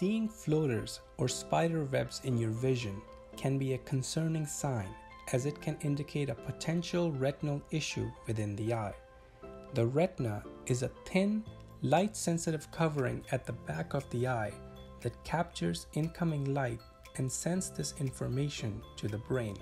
Seeing floaters or spider webs in your vision can be a concerning sign as it can indicate a potential retinal issue within the eye. The retina is a thin, light sensitive covering at the back of the eye that captures incoming light and sends this information to the brain.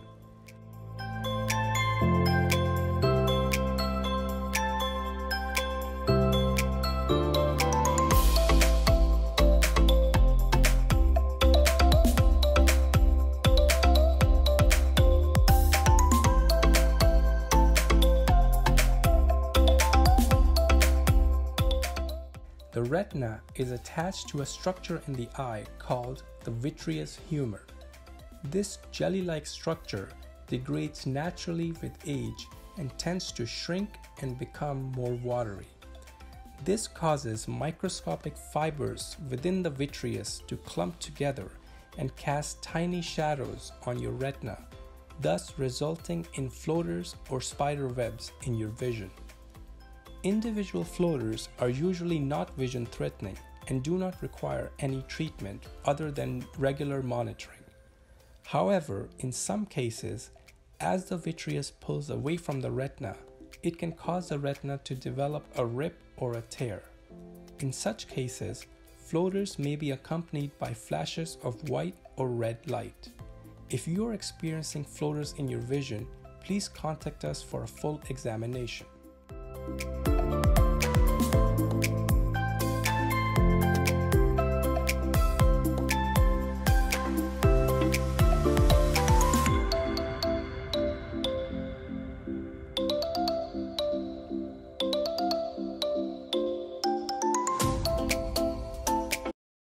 The retina is attached to a structure in the eye called the vitreous humor. This jelly-like structure degrades naturally with age and tends to shrink and become more watery. This causes microscopic fibers within the vitreous to clump together and cast tiny shadows on your retina, thus resulting in floaters or spider webs in your vision. Individual floaters are usually not vision threatening and do not require any treatment other than regular monitoring. However, in some cases, as the vitreous pulls away from the retina, it can cause the retina to develop a rip or a tear. In such cases, floaters may be accompanied by flashes of white or red light. If you are experiencing floaters in your vision, please contact us for a full examination.